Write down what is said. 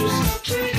Just